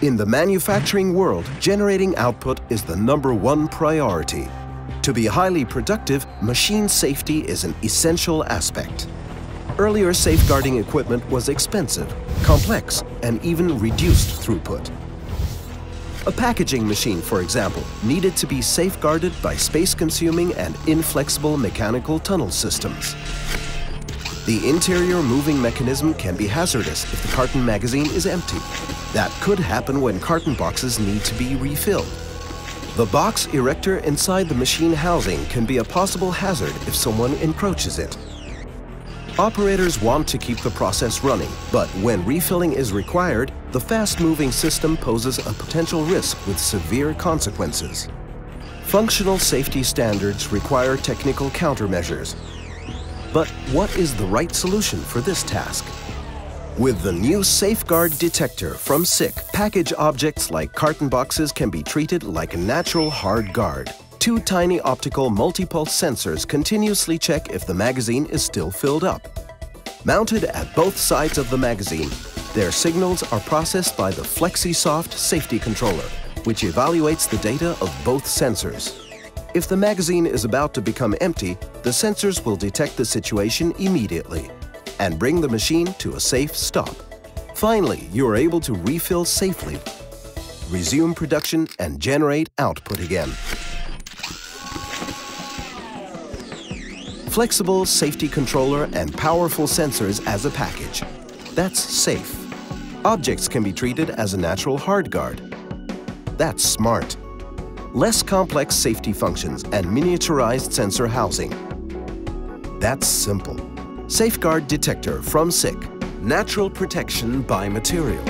In the manufacturing world, generating output is the number one priority. To be highly productive, machine safety is an essential aspect. Earlier safeguarding equipment was expensive, complex, and even reduced throughput. A packaging machine, for example, needed to be safeguarded by space-consuming and inflexible mechanical tunnel systems. The interior moving mechanism can be hazardous if the carton magazine is empty. That could happen when carton boxes need to be refilled. The box erector inside the machine housing can be a possible hazard if someone encroaches it. Operators want to keep the process running, but when refilling is required, the fast-moving system poses a potential risk with severe consequences. Functional safety standards require technical countermeasures, but what is the right solution for this task? With the new Safeguard detector from SICK, package objects like carton boxes can be treated like a natural hard guard. Two tiny optical MultiPulse sensors continuously check if the magazine is still filled up. Mounted at both sides of the magazine, their signals are processed by the Flexi Soft safety controller, which evaluates the data of both sensors. If the magazine is about to become empty, the sensors will detect the situation immediately and bring the machine to a safe stop. Finally, you are able to refill safely, resume production and generate output again. Flexible safety controller and powerful sensors as a package. That's safe. Objects can be treated as a natural hard guard. That's smart less complex safety functions, and miniaturized sensor housing. That's simple. Safeguard Detector from SICK. Natural protection by material.